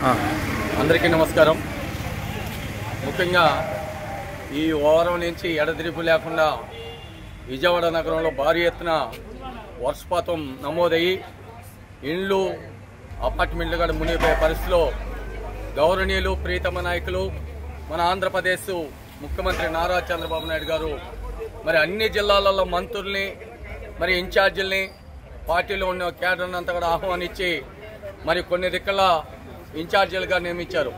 అందరికీ నమస్కారం. ముఖ్యంగా ఈ వారం నుంచి ఎడదిరిపు లేకుండా విజయవాడ నగరంలో భారీ ఎత్తున వర్షపాతం నమోదయ్యి ఇండ్లు అపార్ట్మెంట్లు కూడా మునిగిపోయే పరిస్థితిలో గౌరవనీయులు ప్రీతమ నాయకులు మన ఆంధ్రప్రదేశ్ ముఖ్యమంత్రి నారా చంద్రబాబు నాయుడు గారు మరి అన్ని జిల్లాలలో మంత్రుల్ని మరి ఇన్ఛార్జీల్ని పార్టీలో ఉన్న కేడర్ని అంతా కూడా ఆహ్వానించి మరి కొన్ని దిక్కల ఇన్ఛార్జీలుగా నియమించారు.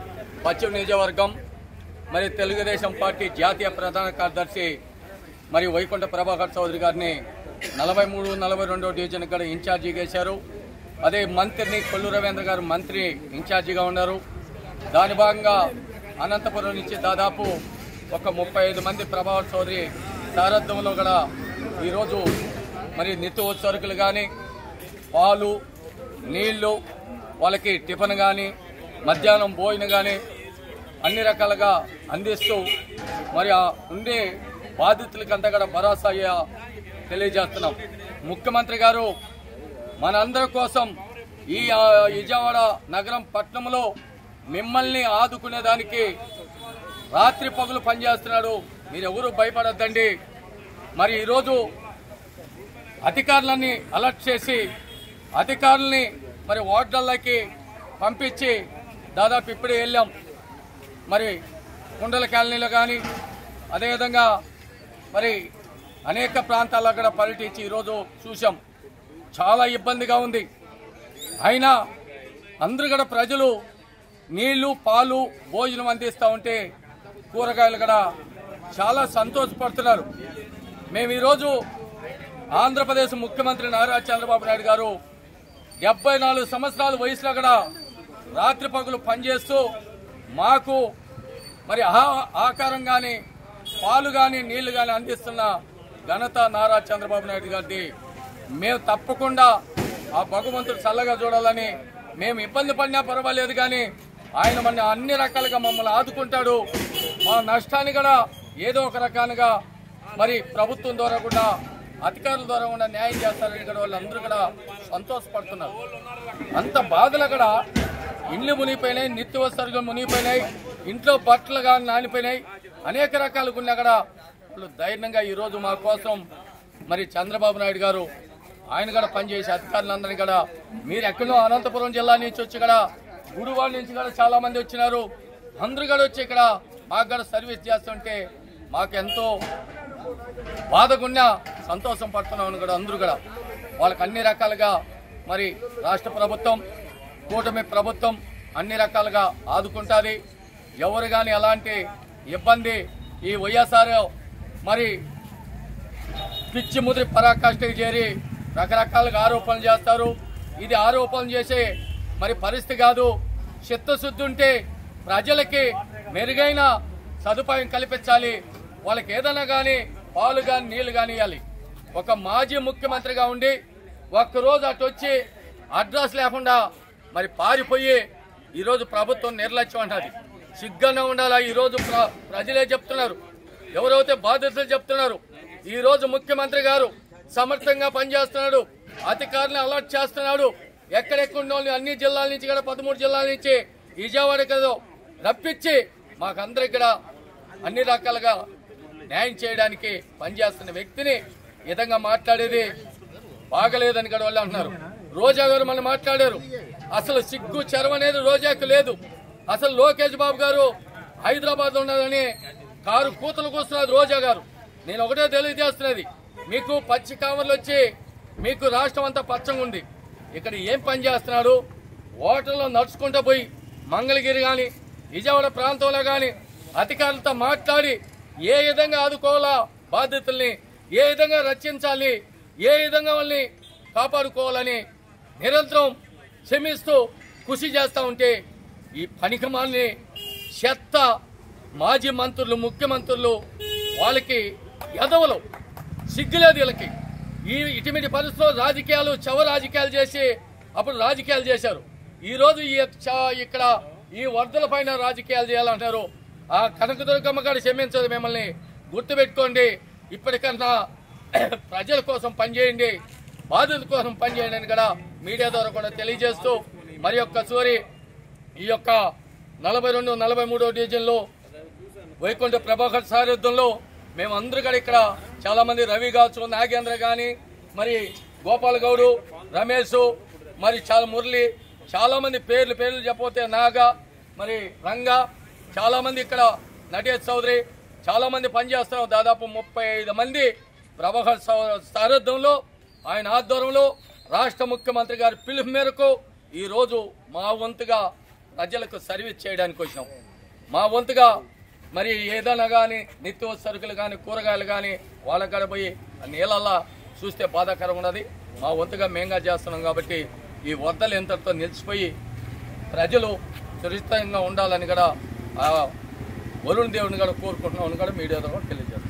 పశ్చిమ నియోజకవర్గం మరి తెలుగుదేశం పార్టీ జాతీయ ప్రధాన కార్యదర్శి మరి వైకుంఠ ప్రభాకర్ చౌదరి గారిని నలభై మూడు నలభై రెండో డివిజన్ కూడా ఇన్ఛార్జిగా చేశారు. అదే మంత్రిని కొల్లు రవీంద్ర గారు మంత్రి ఇన్ఛార్జిగా ఉన్నారు. దాని భాగంగా అనంతపురం నుంచి దాదాపు ఒక ముప్పై ఐదు మంది ప్రభాకర్ చౌదరి సారథ్యంలో కూడా ఈరోజు మరి నిత్య సరుకులు కానీ పాలు నీళ్ళు వాళ్ళకి టిఫిన్ కానీ మధ్యాహ్నం భోజనం కానీ అన్ని రకాలుగా అందిస్తూ మరి ఆ ఉండే బాధితులకంతా కూడా భరోసా అయ్యా తెలియజేస్తున్నాం. ముఖ్యమంత్రి గారు మనందరి కోసం ఈ విజయవాడ నగరం పట్టణంలో మిమ్మల్ని ఆదుకునేదానికి రాత్రి పగులు పనిచేస్తున్నాడు. మీరు ఎవరు భయపడద్దండి. మరి ఈరోజు అధికారులన్నీ అలర్ట్ చేసి అధికారుల్ని మరి వార్డులకి పంపించి దాదాపు ఇప్పుడే వెళ్ళాం. మరి కుండల కాలనీలో కానీ అదేవిధంగా మరి అనేక ప్రాంతాల్లో కూడా పర్యటించి ఈరోజు చూసాం చాలా ఇబ్బందిగా ఉంది. అయినా అందరూ కూడా ప్రజలు నీళ్ళు పాలు భోజనం అందిస్తూ ఉంటే కూరగాయలు కూడా చాలా సంతోషపడుతున్నారు. మేము ఈరోజు ఆంధ్రప్రదేశ్ ముఖ్యమంత్రి నారా చంద్రబాబు నాయుడు గారు డెబ్బై నాలుగు సంవత్సరాల వయసులో కూడా రాత్రి పగులు పనిచేస్తూ మాకు మరి ఆహా- ఆకారం కానీ పాలు కానీ నీళ్ళు కానీ అందిస్తున్న ఘనత నారా చంద్రబాబు నాయుడు గారిది. మేము తప్పకుండా ఆ భగవంతుడు చల్లగా చూడాలని మేము ఇబ్బంది పడినా పర్వాలేదు కానీ ఆయన మన అన్ని రకాలుగా మమ్మల్ని ఆదుకుంటాడు. మా నష్టాన్ని కూడా ఏదో ఒక రకాలుగా మరి ప్రభుత్వం ద్వారా కూడా అధికారుల ద్వారా కూడా న్యాయం చేస్తారని కూడా వాళ్ళందరూ కూడా సంతోషపడుతున్నారు. అంత బాధలు అక్కడ. ఇండ్లు మునిగిపోయినాయి నిత్యవసరులు మునిగిపోయినాయి ఇంట్లో బట్టలు కానీ నానిపోయినాయి. అనేక రకాలుగా కొన్ని అక్కడ. వాళ్ళు ధైర్యంగా ఈరోజు మా కోసం మరి చంద్రబాబు నాయుడు గారు ఆయన కూడా పనిచేసే అధికారులందరినీ కూడా మీరు ఎక్కడో అనంతపురం జిల్లా నుంచి వచ్చి కూడా గుడివాడ నుంచి కూడా చాలా మంది వచ్చినారు. అందరు కూడా వచ్చి ఇక్కడ మాకు కూడా సర్వీస్ చేస్తుంటే మాకెంతో బాధకున్నా సంతోషం పడుతున్నామని కూడా అందరూ కూడా వాళ్ళకి అన్ని రకాలుగా మరి రాష్ట్ర ప్రభుత్వం కూటమి ప్రభుత్వం అన్ని రకాలుగా ఆదుకుంటుంది. ఎవరు కానీ ఎలాంటి ఇబ్బంది ఈ వైఎస్ఆర్ మరి పిచ్చి ముదిరి పరాకాష్ఠకి చేరి రకరకాలుగా ఆరోపణలు చేస్తారు. ఇది ఆరోపణలు చేసే మరి పరిస్థితి కాదు. చిత్తశుద్ధి ఉంటే ప్రజలకి మెరుగైన సదుపాయం కల్పించాలి. వాళ్ళకి ఏదైనా కానీ పాలు కానీ నీళ్ళు కానీ ఇవ్వాలి. ఒక మాజీ ముఖ్యమంత్రిగా ఉండి ఒక్కరోజు అటు వచ్చి అడ్రస్ లేకుండా మరి పారిపోయి ఈరోజు ప్రభుత్వం నిర్లక్ష్యం అంటది సిగ్గానే ఉండాలా? ఈరోజు ప్రజలే చెప్తున్నారు. ఎవరైతే బాధితులు చెప్తున్నారు ఈ రోజు ముఖ్యమంత్రి గారు సమర్థంగా పనిచేస్తున్నాడు అధికారులను అలర్ట్ చేస్తున్నాడు. ఎక్కడెక్కడ అన్ని జిల్లాల నుంచి కూడా పదమూడు జిల్లాల నుంచి విజయవాడ కదా రప్పించి మాకందరికి కూడా అన్ని రకాలుగా న్యాయం చేయడానికి పనిచేస్తున్న వ్యక్తిని విధంగా మాట్లాడేది బాగలేదని కూడా వాళ్ళు అంటున్నారు. రోజా గారు మనం మాట్లాడారు. అసలు సిగ్గు చెరవ అనేది రోజాకు లేదు. అసలు లోకేష్ బాబు గారు హైదరాబాద్లో ఉన్నదని కారు కూతలు కూస్తున్నది రోజా గారు. నేను ఒకటే తెలియజేస్తున్నది. మీకు పచ్చి కావర్లు వచ్చి మీకు రాష్ట్రం అంతా పచ్చంగా ఉంది. ఇక్కడ ఏం పని చేస్తున్నాడు? ఓటర్లో నడుచుకుంటూ పోయి మంగళగిరి కానీ విజయవాడ ప్రాంతంలో కానీ అధికారులతో మాట్లాడి ఏ విధంగా ఆదుకోవాలా బాధ్యతల్ని ఏ విధంగా రక్షించాలి ఏ విధంగా వాళ్ళని కాపాడుకోవాలని నిరంతరం శ్రమిస్తూ కృషి చేస్తూ ఉంటే ఈ పనికిమాలని చెత్త మాజీ మంత్రులు ముఖ్యమంత్రులు వాళ్ళకి ఎదవలు సిగ్గులేదు వీళ్ళకి ఈ ఇటువంటి పరిస్థితుల్లో రాజకీయాలు చవ రాజకీయాలు చేసి అప్పుడు రాజకీయాలు చేశారు. ఈరోజు ఈ చ- ఇక్కడ ఈ వరదల పైన రాజకీయాలు చేయాలంటారు ఆ కనకదుర్గమ్మ గారు క్షమించదు మిమ్మల్ని గుర్తుపెట్టుకోండి. ఇప్పటికన్నా ప్రజల కోసం పనిచేయండి బాధితుల కోసం పనిచేయండి అని కూడా మీడియా ద్వారా కూడా తెలియజేస్తూ మరి ఒక్కసారి ఈ యొక్క నలభై రెండు నలభై మూడో డివిజన్లో వైకుంఠ ప్రభాకర్ సారథ్యంలో మేము కూడా ఇక్కడ చాలా మంది రవి కావచ్చు నాగేంద్ర కానీ మరి గోపాల్ గౌడు రమేష్ మరి చాలా మురళి చాలా మంది పేర్లు పేర్లు చెప్పబోతే నాగ మరి రంగా చాలా మంది ఇక్కడ నటేష్ చౌదరి చాలా మంది పనిచేస్తున్నాం దాదాపు ముప్పై ఐదు మంది ప్రభాకర్ సారథ్యంలో ఆయన ఆధ్వర్యంలో రాష్ట్ర ముఖ్యమంత్రి గారి పిలుపు మేరకు ఈరోజు మా వంతుగా ప్రజలకు సర్వీస్ చేయడానికి వచ్చాం. మా వంతుగా మరి ఏదైనా కానీ నిత్య సరుకులు కానీ కూరగాయలు కానీ వాళ్ళ కాడ పోయి ఆ నీళ్ళల్లా చూస్తే బాధాకరం ఉన్నది. మా వంతుగా మేంగా చేస్తున్నాం కాబట్టి ఈ వరదలు ఎంతతో నిలిచిపోయి ప్రజలు సురక్షితంగా ఉండాలని కూడా వరుణ్ దేవుని కూడా కోరుకుంటున్నామని కూడా మీడియా ద్వారా తెలియజేస్తాం